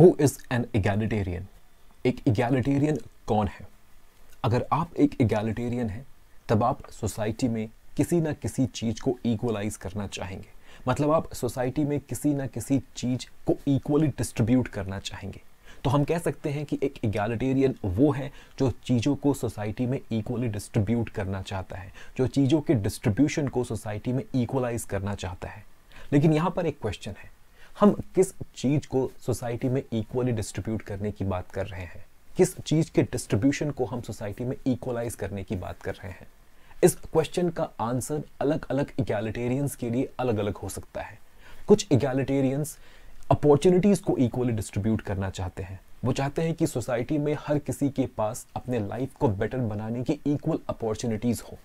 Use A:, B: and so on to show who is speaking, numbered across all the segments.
A: Who is an egalitarian एक egalitarian कौन है? अगर आप एक इगैलिटेरियन हैं, तब आप सोसाइटी में किसी ना किसी चीज़ को इक्वलाइज करना चाहेंगे। मतलब आप सोसाइटी में किसी ना किसी चीज़ को इक्वली डिस्ट्रीब्यूट करना चाहेंगे। तो हम कह सकते हैं कि एक इगैलिटेरियन वो है जो चीज़ों को सोसाइटी में इक्वली डिस्ट्रीब्यूट करना चाहता है, जो चीज़ों के डिस्ट्रीब्यूशन को सोसाइटी में इक्वलाइज करना चाहता है। लेकिन यहाँ पर एक क्वेश्चन है। हम किस चीज़ को सोसाइटी में इक्वली डिस्ट्रीब्यूट करने की बात कर रहे हैं? किस चीज़ के डिस्ट्रीब्यूशन को हम सोसाइटी में इक्वलाइज करने की बात कर रहे हैं? इस क्वेश्चन का आंसर अलग अलग इगैलिटेरियंस के लिए अलग अलग हो सकता है। कुछ इगैलिटेरियंस अपॉर्चुनिटीज़ को इक्वली डिस्ट्रीब्यूट करना चाहते हैं। वो चाहते हैं कि सोसाइटी में हर किसी के पास अपने लाइफ को बेटर बनाने की इक्वल अपॉर्चुनिटीज़ हो।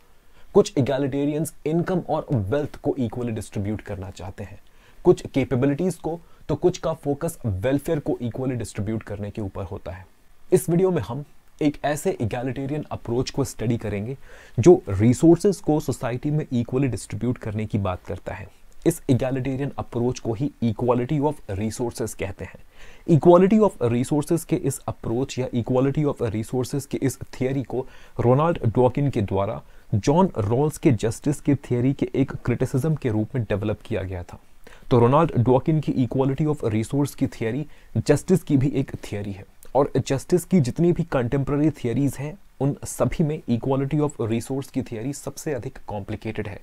A: कुछ इगैलिटेरियंस इनकम और वेल्थ को इक्वली डिस्ट्रीब्यूट करना चाहते हैं। कुछ कैपेबिलिटीज को तो कुछ का फोकस वेलफेयर को इक्वली डिस्ट्रीब्यूट करने के ऊपर होता है। इस वीडियो में हम एक ऐसे इगैलिटेरियन अप्रोच को स्टडी करेंगे, जो रिसोर्सेज को सोसाइटी में इक्वली डिस्ट्रीब्यूट करने की बात करता है। इस इगैलिटेरियन अप्रोच को ही इक्वालिटी ऑफ़ रिसोर्सेज कहते हैं। इक्वालिटी ऑफ़ रिसोर्सेज के इस अप्रोच या इक्वालिटी ऑफ़ रिसोर्सेज के इस थियोरी को रोनाल्ड डॉकिन के द्वारा जॉन रॉल्स के जस्टिस की थियोरी के एक क्रिटिसिज्म के रूप में डेवलप किया गया था। तो रोनाल्ड डॉकिन की इक्वालिटी ऑफ़ रिसोर्स की थियोरी जस्टिस की भी एक थियोरी है। और जस्टिस की जितनी भी कंटेम्प्रेरी थियोरीज हैं, उन सभी में इक्वालिटी ऑफ़ रिसोर्स की थियोरी सबसे अधिक कॉम्प्लिकेटेड है।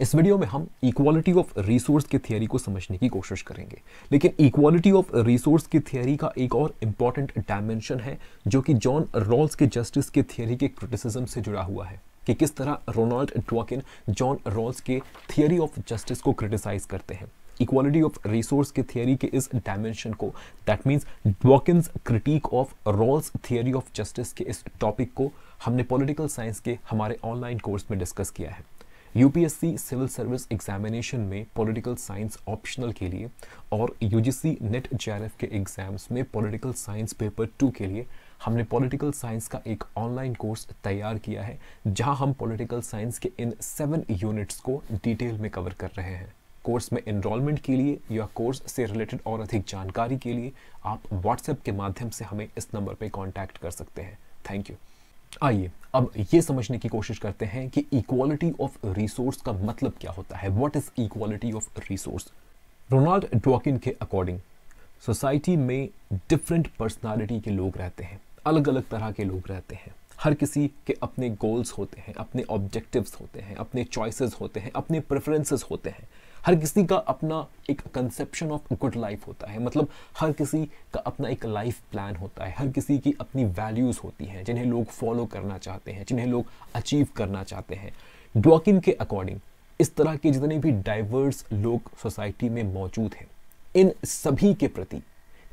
A: इस वीडियो में हम इक्वालिटी ऑफ़ रिसोर्स की थियोरी को समझने की कोशिश करेंगे। लेकिन इक्वालिटी ऑफ़ रिसोर्स की थियोरी का एक और इंपॉर्टेंट डायमेंशन है, जो कि जॉन रॉल्स के जस्टिस की थियोरी के क्रिटिसिज्म से जुड़ा हुआ है, कि किस तरह रोनाल्ड ड्वॉकिन जॉन रॉल्स के थियोरी ऑफ़ जस्टिस को क्रिटिसाइज करते हैं। इक्वालिटी ऑफ़ रिसोर्स के थियोरी के इस डायमेंशन को that means Dworkin's critique of Rawls theory of justice के इस टॉपिक को हमने पॉलिटिकल साइंस के हमारे ऑनलाइन कोर्स में डिस्कस किया है। यूपीएससी सिविल सर्विस एग्जामिनेशन में पॉलिटिकल साइंस ऑप्शनल के लिए और यूजीसी नेट जेआरएफ के एग्ज़ाम्स में पॉलिटिकल साइंस पेपर टू के लिए हमने पॉलिटिकल साइंस का एक ऑनलाइन कोर्स तैयार किया है, जहाँ हम पॉलिटिकल साइंस के इन सेवन यूनिट्स को डिटेल में कवर कर रहे हैं। कोर्स में इनरोलमेंट के लिए या कोर्स से रिलेटेड और अधिक जानकारी के लिए, आप व्हाट्सएप के माध्यम से हमें इस नंबर पर कॉन्टैक्ट कर सकते हैं। थैंक यू आइए, अब ये समझने की कोशिश करते हैं कि इक्वालिटी ऑफ़ रिसोर्स का मतलब क्या होता है। What is equality of resource Ronald Dworkin के अकॉर्डिंग सोसाइटी में डिफरेंट पर्सनालिटी के लोग रहते हैं अलग अलग तरह के लोग रहते हैं। हर किसी के अपने गोल्स होते हैं, अपने ऑब्जेक्टिव्स होते हैं, अपने चॉइसेस होते हैं, अपने प्रेफरेंसेस होते हैं। हर किसी का अपना एक कंसेप्शन ऑफ़ गुड लाइफ होता है। मतलब हर किसी का अपना एक लाइफ प्लान होता है। हर किसी की अपनी वैल्यूज़ होती हैं, जिन्हें लोग फॉलो करना चाहते हैं, जिन्हें लोग अचीव करना चाहते हैं। डॉकिन के अकॉर्डिंग इस तरह के जितने भी डाइवर्स लोग सोसाइटी में मौजूद हैं, इन सभी के प्रति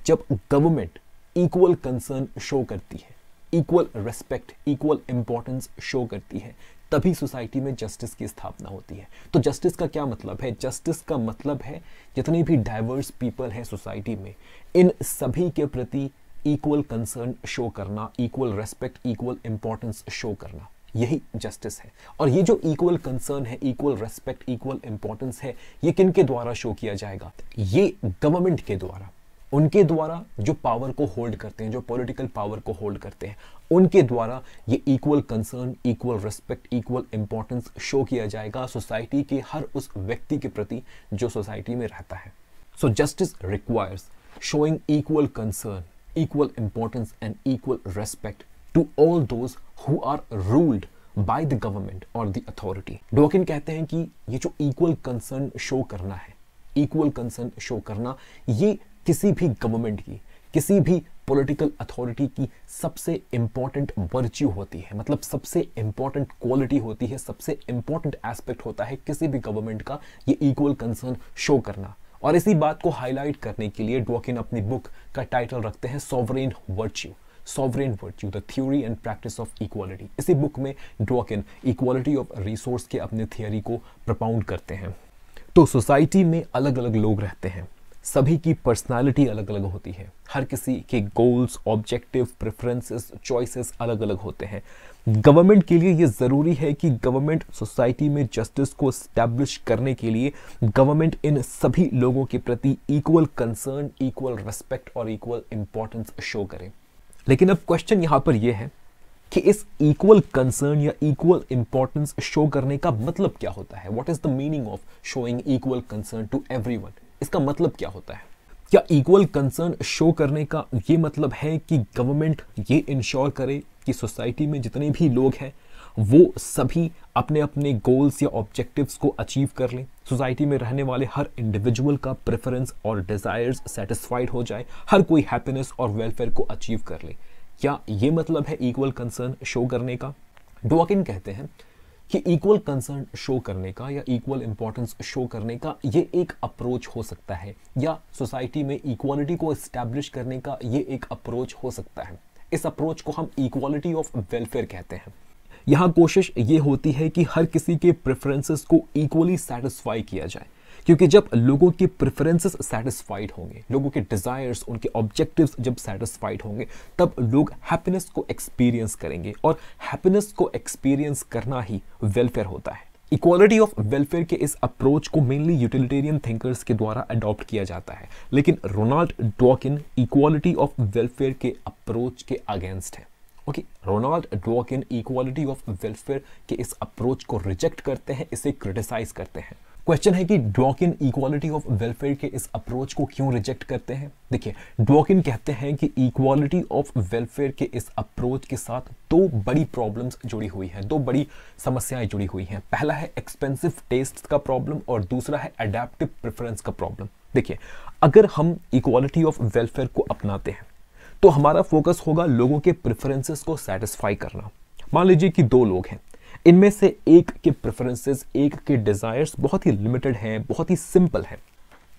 A: जब गवर्नमेंट इक्वल कंसर्न शो करती है equal respect equal importance show करती है तभी सोसाइटी में जस्टिस की स्थापना होती है। तो जस्टिस का क्या मतलब है? जस्टिस का मतलब है, जितनी भी डाइवर्स पीपल हैं सोसाइटी में, इन सभी के प्रति इक्वल कंसर्न शो करना equal respect equal importance show करना, यही जस्टिस है। और ये जो इक्वल कंसर्न है इक्वल रेस्पेक्ट इक्वल इंपॉर्टेंस है, ये किन के द्वारा शो किया जाएगा? ये गवर्नमेंट के द्वारा। उनके द्वारा जो पावर को होल्ड करते हैं, जो पॉलिटिकल पावर को होल्ड करते हैं। उनके द्वारा ये equal concern equal respect equal importance show किया जाएगा सोसाइटी के हर उस व्यक्ति के प्रति जो सोसाइटी में रहता है। So justice requires showing equal concern equal importance and equal respect to all those who are ruled by the government और द अथॉरिटी डॉकिन कहते हैं कि ये जो इक्वल कंसर्न शो करना है इक्वल कंसर्न शो करना, ये किसी भी गवर्नमेंट की, किसी भी पॉलिटिकल अथॉरिटी की सबसे इंपॉर्टेंट वर्च्यू होती है। मतलब सबसे इंपॉर्टेंट क्वालिटी होती है, सबसे इंपॉर्टेंट एस्पेक्ट होता है किसी भी गवर्नमेंट का ये इक्वल कंसर्न शो करना। और इसी बात को हाईलाइट करने के लिए डॉकिन अपनी बुक का टाइटल रखते हैं sovereign virtue sovereign virtue the theory and practice of equality इसी बुक में डॉकिन इक्वालिटी ऑफ़ रिसोर्स के अपने थियोरी को प्रपाउंड करते हैं। तो सोसाइटी में अलग अलग लोग रहते हैं। सभी की पर्सनालिटी अलग अलग होती है। हर किसी के गोल्स ऑब्जेक्टिव प्रेफरेंसेस चॉइसेस अलग अलग होते हैं। गवर्नमेंट के लिए ये ज़रूरी है कि गवर्नमेंट सोसाइटी में जस्टिस को स्टैब्लिश करने के लिए गवर्नमेंट इन सभी लोगों के प्रति इक्वल कंसर्न इक्वल रेस्पेक्ट और इक्वल इंपॉर्टेंस शो करे। लेकिन अब क्वेश्चन यहाँ पर यह है कि इस इक्वल कंसर्न या इक्वल इंपॉर्टेंस शो करने का मतलब क्या होता है? What is the meaning of showing equal concern to every इसका मतलब क्या होता है? क्या इक्वल कंसर्न शो करने का ये मतलब है कि गवर्नमेंट ये इंश्योर करे कि सोसाइटी में जितने भी लोग हैं, वो सभी अपने अपने गोल्स या ऑब्जेक्टिव्स को अचीव कर लें। सोसाइटी में रहने वाले हर इंडिविजुअल का प्रेफरेंस और डिज़ायर्स सेटिस्फाइड हो जाए, हर कोई हैप्पीनेस और वेलफेयर को अचीव कर ले। क्या ये मतलब है इक्वल कंसर्न शो करने का? डॉकिन कहते हैं कि इक्वल कंसर्न शो करने का या इक्वल इंपॉर्टेंस शो करने का ये एक अप्रोच हो सकता है, या सोसाइटी में इक्वालिटी को इस्टेब्लिश करने का ये एक अप्रोच हो सकता है। इस अप्रोच को हम इक्वालिटी ऑफ़ वेलफेयर कहते हैं। यहाँ कोशिश ये होती है कि हर किसी के प्रेफरेंसेस को इक्वली सेटिस्फाई किया जाए। क्योंकि जब लोगों के प्रेफरेंसेस सेटिस्फाइड होंगे, लोगों के डिज़ायर्स उनके ऑब्जेक्टिव्स जब सेटिस्फाइड होंगे, तब लोग हैप्पीनेस को एक्सपीरियंस करेंगे और हैप्पीनेस को एक्सपीरियंस करना ही वेलफेयर होता है। इक्वालिटी ऑफ़ वेलफेयर के इस अप्रोच को मेनली यूटिलिटेरियन थिंकर्स के द्वारा अडॉप्ट किया जाता है। लेकिन Ronald Dworkin equality of welfare के अप्रोच के अगेंस्ट है। Okay Ronald Dworkin equality of welfare के इस अप्रोच को रिजेक्ट करते हैं, इसे क्रिटिसाइज करते हैं। क्वेश्चन है कि डॉकिन इक्वालिटी ऑफ़ वेलफेयर के इस अप्रोच को क्यों रिजेक्ट करते हैं? देखिए डॉकिन कहते हैं कि इक्वालिटी ऑफ़ वेलफेयर के इस अप्रोच के साथ दो बड़ी प्रॉब्लम्स जुड़ी हुई हैं, दो बड़ी समस्याएँ जुड़ी हुई हैं। पहला है एक्सपेंसिव टेस्ट का प्रॉब्लम और दूसरा है अडेप्टिव प्रेफरेंस का प्रॉब्लम देखिए, अगर हम इक्वालिटी ऑफ़ वेलफेयर को अपनाते हैं तो हमारा फोकस होगा लोगों के प्रेफरेंसेस को सेटिस्फाई करना। मान लीजिए कि दो लोग हैं इनमें से एक के प्रेफरेंसेस एक के डिज़ायर्स बहुत ही लिमिटेड हैं, बहुत ही सिंपल हैं।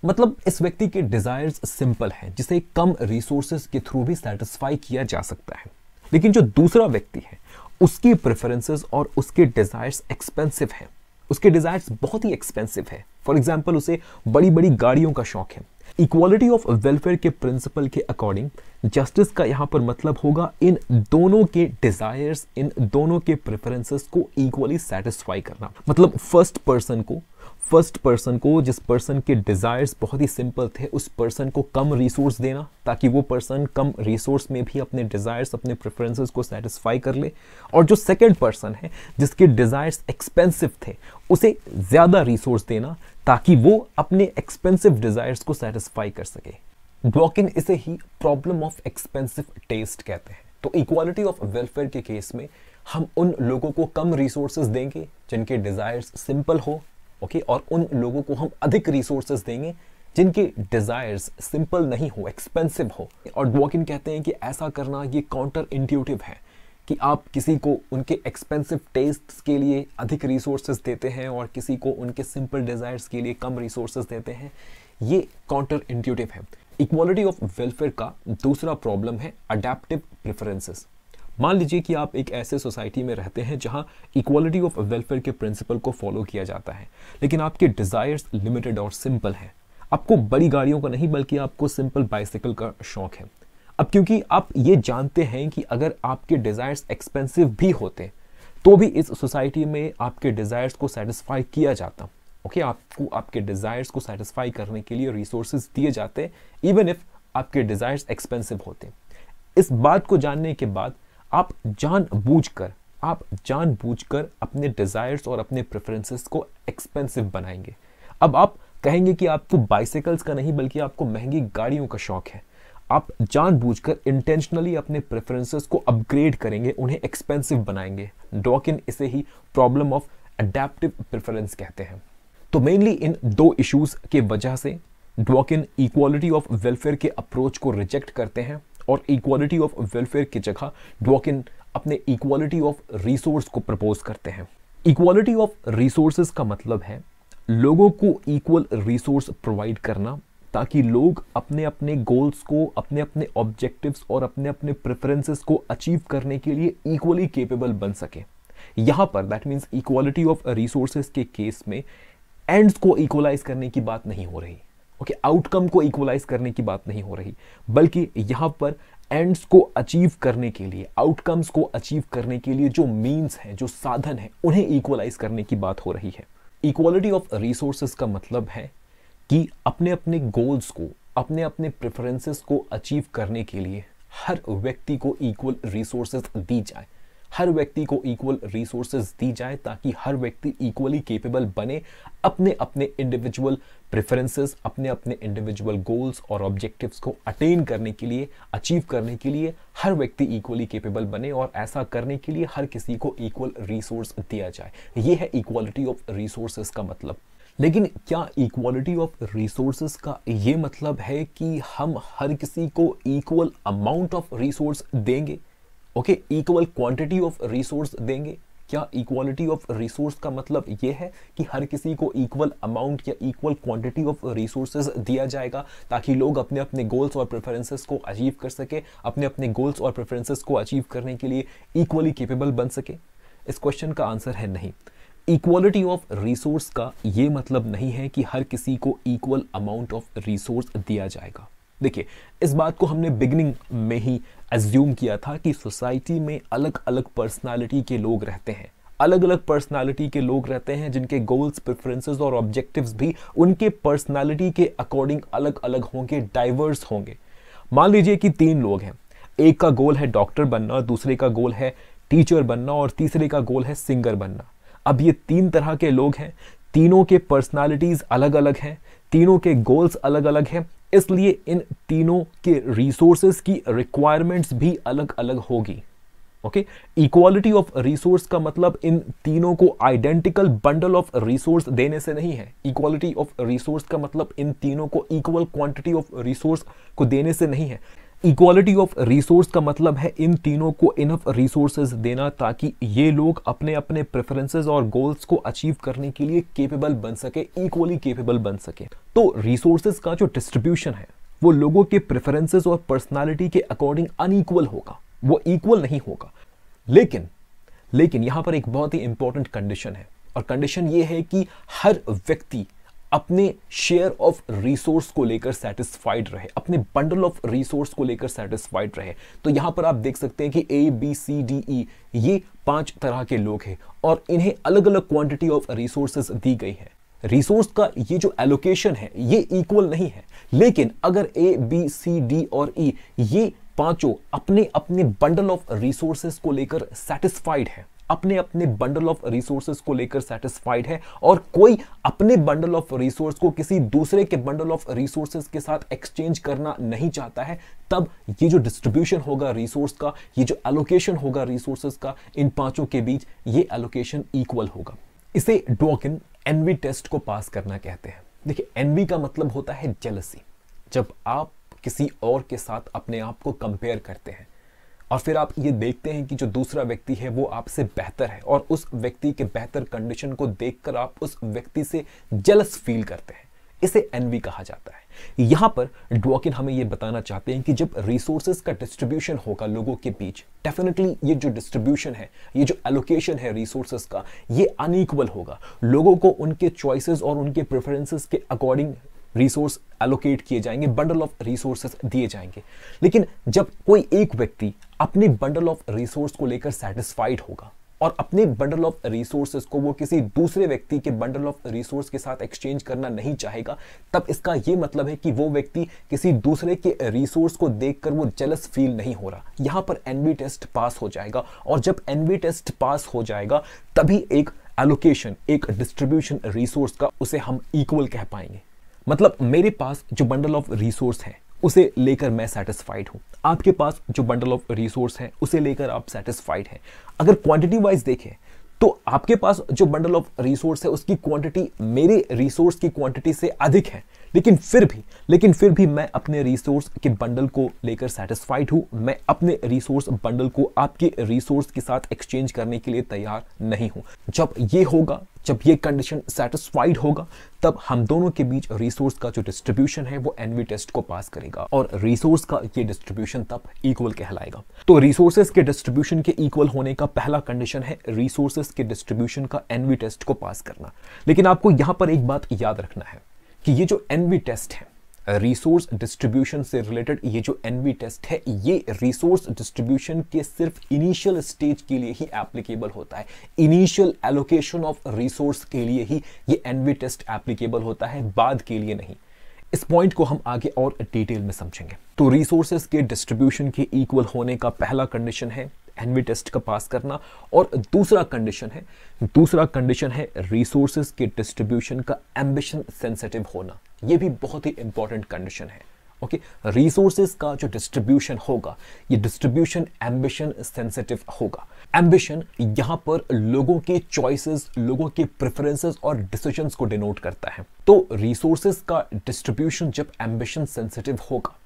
A: मतलब इस व्यक्ति के डिज़ायर्स सिंपल हैं, जिसे कम रिसोर्सेज के थ्रू भी सेटिस्फाई किया जा सकता है। लेकिन जो दूसरा व्यक्ति है, उसकी प्रेफरेंसेस और उसके डिज़ायर्स एक्सपेंसिव हैं। उसके डिज़ायर्स बहुत ही एक्सपेंसिव है। फॉर एग्ज़ाम्पल उसे बड़ी बड़ी गाड़ियों का शौक है। इक्वालिटी ऑफ़ वेलफेयर के प्रिंसिपल के अकॉर्डिंग जस्टिस का यहाँ पर मतलब होगा इन दोनों के डिजायर्स इन दोनों के प्रेफरेंसेस को इक्वली सेटिस्फाई करना। मतलब फ़र्स्ट पर्सन को फ़र्स्ट पर्सन को, जिस पर्सन के डिज़ायर्स बहुत ही सिंपल थे, उस पर्सन को कम रिसोर्स देना, ताकि वो पर्सन कम रिसोर्स में भी अपने डिज़ायर्स अपने प्रेफरेंसेस को सेटिस्फाई कर ले। और जो सेकंड पर्सन है, जिसके डिज़ायर्स एक्सपेंसिव थे, उसे ज़्यादा रिसोर्स देना, ताकि वो अपने एक्सपेंसिव डिज़ायर्स को सेटिस्फाई कर सके। डॉकिन इसे ही प्रॉब्लम ऑफ़ एक्सपेंसिव टेस्ट कहते हैं। तो इक्वालिटी ऑफ़ वेलफेयर के केस में, हम उन लोगों को कम रिसोर्सेज देंगे, जिनके डिज़ायर्स सिंपल हो ओके okay? और उन लोगों को हम अधिक रिसोर्सेज देंगे जिनके डिज़ायर्स सिंपल नहीं हो एक्सपेंसिव हो। और डॉकिन कहते हैं कि ऐसा करना ये काउंटर इंट्यूटिव है कि आप किसी को उनके एक्सपेंसिव टेस्ट के लिए अधिक रिसोर्सेज देते हैं और किसी को उनके सिंपल डिज़ायर्स के लिए कम रिसोर्सेज देते हैं। ये काउंटर इंट्यूटिव है। इक्वालिटी ऑफ़ वेलफेयर का दूसरा प्रॉब्लम है अडेप्टिव प्रेफरेंसेस मान लीजिए कि आप एक ऐसे सोसाइटी में रहते हैं जहाँ इक्वालिटी ऑफ़ वेलफेयर के प्रिंसिपल को फॉलो किया जाता है लेकिन आपके डिज़ायर्स लिमिटेड और सिंपल हैं। आपको बड़ी गाड़ियों का नहीं बल्कि आपको सिंपल बाइसिकल का शौक है। अब क्योंकि आप ये जानते हैं कि अगर आपके डिज़ायर्स एक्सपेंसिव भी होते तो भी इस सोसाइटी में आपके डिज़ायर्स को सेटिस्फाई किया जाता। ओके okay, आपको आपके डिज़ायर्स को सेटिस्फाई करने के लिए रिसोर्सेज दिए जाते इवन इफ़ आपके डिज़ायर्स एक्सपेंसिव होते। इस बात को जानने के बाद आप जान कर आप जान कर अपने डिज़ायर्स और अपने प्रेफरेंसेस को एक्सपेंसिव बनाएँगे। अब आप कहेंगे कि आपको बाइसिकल्स का नहीं, बल्कि आपको महँगी गाड़ियों का शौक है। आप जानबूझकर इंटेंशनली अपने प्रेफरेंसेस को अपग्रेड करेंगे, उन्हें एक्सपेंसिव बनाएँगे। डॉकिन इसे ही प्रॉब्लम ऑफ़ अडेप्टिव प्रेफरेंस कहते हैं। तो मेनली इन दो इश्यूज़ के वजह से डॉकिन इक्वालिटी ऑफ़ वेलफेयर के अप्रोच को रिजेक्ट करते हैं। और इक्वालिटी ऑफ़ वेलफेयर की जगह डॉकिन अपने इक्वालिटी ऑफ़ रिसोर्स को प्रपोज करते हैं। इक्वालिटी ऑफ़ रिसोर्सेज का मतलब है लोगों को इक्वल रिसोर्स प्रोवाइड करना ताकि लोग अपने अपने गोल्स को अपने अपने ऑब्जेक्टिव्स और अपने अपने प्रेफरेंसेस को अचीव करने के लिए इक्वली केपेबल बन सके। यहाँ पर that means equality of resources के केस में एंड्स को इक्वलाइज करने की बात नहीं हो रही। ओके आउटकम को इक्वलाइज करने की बात नहीं हो रही, बल्कि यहाँ पर एंड्स को अचीव करने के लिए आउटकम्स को अचीव करने के लिए जो मीन्स हैं, जो साधन हैं, उन्हें इक्वलाइज करने की बात हो रही है। इक्वालिटी ऑफ़ रिसोर्सेज का मतलब है कि अपने अपने गोल्स को अपने अपने प्रेफरेंसेस को अचीव करने के लिए हर व्यक्ति को इक्वल रिसोर्सेज दी जाए। हर व्यक्ति को इक्वल रिसोर्सेज दी जाए ताकि हर व्यक्ति इक्वली केपेबल बने अपने अपने इंडिविजुअल प्रेफरेंसेस अपने अपने इंडिविजुअल गोल्स और ऑब्जेक्टिव्स को अटेन करने के लिए अचीव करने के लिए हर व्यक्ति इक्वली केपेबल बने और ऐसा करने के लिए हर किसी को इक्वल रिसोर्स दिया जाए। यह है इक्वालिटी ऑफ़ रिसोर्सेज का मतलब। लेकिन क्या इक्वालिटी ऑफ़ रिसोर्सेज का ये मतलब है कि हम हर किसी को इक्वल अमाउंट ऑफ़ रिसोर्स देंगे? Okay equal quantity of resource देंगे। क्या इक्वालिटी ऑफ़ रिसोर्स का मतलब ये है कि हर किसी को इक्वल अमाउंट या इक्वल क्वांटिटी ऑफ़ रिसोर्सेज दिया जाएगा ताकि लोग अपने अपने गोल्स और प्रेफरेंसेस को अचीव कर सके अपने अपने गोल्स और प्रेफरेंसेस को अचीव करने के लिए इक्वली केपेबल बन सके। इस क्वेश्चन का आंसर है नहीं। इक्वालिटी ऑफ़ रिसोर्स का ये मतलब नहीं है कि हर किसी को इक्वल अमाउंट ऑफ़ रिसोर्स दिया जाएगा। देखिए, इस बात को हमने बिगनिंग में ही एज्यूम किया था कि सोसाइटी में अलग अलग पर्सनालिटी के लोग रहते हैं। अलग अलग पर्सनालिटी के लोग रहते हैं जिनके गोल्स प्रेफरेंसेस और ऑब्जेक्टिव्स भी उनके पर्सनालिटी के अकॉर्डिंग अलग अलग होंगे डाइवर्स होंगे। मान लीजिए कि तीन लोग हैं। एक का गोल है डॉक्टर बनना, दूसरे का गोल है टीचर बनना और तीसरे का गोल है सिंगर बनना। अब ये तीन तरह के लोग हैं। तीनों के पर्सनालिटीज अलग अलग हैं। तीनों के गोल्स अलग अलग हैं, इसलिए इन तीनों के रिसोर्सेज की रिक्वायरमेंट्स भी अलग अलग होगी ओके इक्वालिटी ऑफ़ रिसोर्स का मतलब इन तीनों को आइडेंटिकल बंडल ऑफ़ रिसोर्स देने से नहीं है। इक्वालिटी ऑफ़ रिसोर्स का मतलब इन तीनों को इक्वल क्वांटिटी ऑफ़ रिसोर्स को देने से नहीं है। इक्वालिटी ऑफ़ रिसोर्स का मतलब है इन तीनों को इनफ रिसोर्सेज देना ताकि ये लोग अपने अपने प्रेफरेंसेस और गोल्स को अचीव करने के लिए केपेबल बन सके इक्वली केपेबल बन सके। तो रिसोर्सेज का जो डिस्ट्रीब्यूशन है, वो लोगों के प्रेफरेंसेस और पर्सनालिटी के अकॉर्डिंग अनइक्वल होगा। वो इक्वल नहीं होगा। लेकिन लेकिन यहाँ पर एक बहुत ही इंपॉर्टेंट कंडीशन है। और कंडीशन ये है कि हर व्यक्ति अपने शेयर ऑफ़ रिसोर्स को लेकर सेटिस्फाइड रहे अपने बंडल ऑफ़ रिसोर्स को लेकर सेटिस्फाइड रहे। तो यहाँ पर आप देख सकते हैं कि A B C D E ये पाँच तरह के लोग हैं और इन्हें अलग अलग क्वांटिटी ऑफ़ रिसोर्सेज दी गई है। रिसोर्स का ये जो एलोकेशन है ये इक्वल नहीं है। लेकिन अगर ए बी सी डी और ई e, ये पाँचों अपने अपने बंडल ऑफ़ रिसोर्सेज को लेकर सेटिस्फाइड है अपने अपने बंडल ऑफ़ रिसोर्सेज को लेकर सेटिस्फाइड है और कोई अपने बंडल ऑफ़ रिसोर्स को किसी दूसरे के बंडल ऑफ़ रिसोर्सेज के साथ एक्सचेंज करना नहीं चाहता है, तब ये जो डिस्ट्रीब्यूशन होगा रिसोर्स का, ये जो एलोकेशन होगा रिसोर्सेज का, इन पाँचों के बीच ये एलोकेशन इक्वल होगा। इसे डॉकिन एनवी टेस्ट को पास करना कहते हैं। देखिए एनवी का मतलब होता है जेलसी जब आप किसी और के साथ अपने आप को कंपेयर करते हैं और फिर आप ये देखते हैं कि जो दूसरा व्यक्ति है, वो आपसे बेहतर है और उस व्यक्ति के बेहतर कंडीशन को देखकर आप उस व्यक्ति से जलस फील करते हैं। इसे एनवी कहा जाता है। यहाँ पर डॉकिन हमें यह बताना चाहते हैं कि जब रिसोर्सेज का डिस्ट्रीब्यूशन होगा लोगों के बीच डेफिनेटली ये जो डिस्ट्रीब्यूशन है, ये जो एलोकेशन है रिसोर्सेज का, ये अनइक्वल होगा। लोगों को उनके चॉइसेस और उनके प्रेफरेंसेस के अकॉर्डिंग रिसोर्स एलोकेट किए जाएँगे बंडल ऑफ़ रिसोर्सेस दिए जाएँगे। लेकिन जब कोई एक व्यक्ति अपने बंडल ऑफ़ रिसोर्स को लेकर सेटिस्फाइड होगा और अपने बंडल ऑफ़ रिसोर्सेज को वो किसी दूसरे व्यक्ति के बंडल ऑफ़ रिसोर्स के साथ एक्सचेंज करना नहीं चाहेगा, तब इसका ये मतलब है कि वो व्यक्ति किसी दूसरे के रिसोर्स को देखकर वो जेलस फील नहीं हो रहा। यहाँ पर एनबी टेस्ट पास हो जाएगा और जब एनबी टेस्ट पास हो जाएगा, तभी एक एलोकेशन एक डिस्ट्रीब्यूशन रिसोर्स का उसे हम इक्वल कह पाएँगे। मतलब मेरे पास जो बंडल ऑफ़ रिसोर्स है, उसे लेकर मैं सेटिस्फाइड हूँ। आपके पास जो बंडल ऑफ़ रिसोर्स है, उसे लेकर आप सेटिस्फाइड हैं। अगर क्वांटिटी वाइज देखें तो आपके पास जो बंडल ऑफ़ रिसोर्स है, उसकी क्वांटिटी मेरे रिसोर्स की क्वांटिटी से अधिक है। लेकिन फिर भी, लेकिन फिर भी मैं अपने रिसोर्स के बंडल को लेकर सेटिस्फाइड हूँ। मैं अपने रिसोर्स बंडल को आपके रिसोर्स के साथ एक्सचेंज करने के लिए तैयार नहीं हूँ। जब ये होगा जब ये कंडीशन सेटिस्फाइड होगा, तब हम दोनों के बीच रिसोर्स का जो डिस्ट्रीब्यूशन है, वो एनवी टेस्ट को पास करेगा और रिसोर्स का ये डिस्ट्रीब्यूशन तब इक्वल कहलाएगा। तो रिसोर्सेज के डिस्ट्रीब्यूशन के इक्वल होने का पहला कंडीशन है रिसोर्सेज के डिस्ट्रीब्यूशन का एनवी टेस्ट को पास करना। लेकिन आपको यहाँ पर एक बात याद रखना है कि ये जो एनवी टेस्ट है रिसोर्स डिस्ट्रीब्यूशन से रिलेटेड ये जो एनवी टेस्ट है, ये रिसोर्स डिस्ट्रीब्यूशन के सिर्फ़ इनिशियल स्टेज के लिए ही एप्लीकेबल होता है। इनिशियल एलोकेशन ऑफ़ रिसोर्स के लिए ही ये एनवी टेस्ट एप्लीकेबल होता है, बाद के लिए नहीं। इस पॉइंट को हम आगे और डिटेल में समझेंगे। तो रिसोर्सेज के डिस्ट्रीब्यूशन के इक्वल होने का पहला कंडीशन है एनवी टेस्ट का पास करना और दूसरा कंडीशन है, दूसरा कंडीशन है रिसोर्सेज के डिस्ट्रीब्यूशन का एम्बिशन सेंसिटिव होना। यह भी बहुत ही इंपॉर्टेंट कंडीशन है ओके? रिसोर्सेज का जो डिस्ट्रीब्यूशन होगा, ये डिस्ट्रीब्यूशन एम्बिशन सेंसिटिव होगा। एम्बिशन यहाँ पर लोगों के चॉइसेस लोगों के प्रेफरेंसेस और डिसीजंस को डिनोट करता है। तो रिसोर्सेज का डिस्ट्रीब्यूशन जब एम्बिशन सेंसिटिव होगा,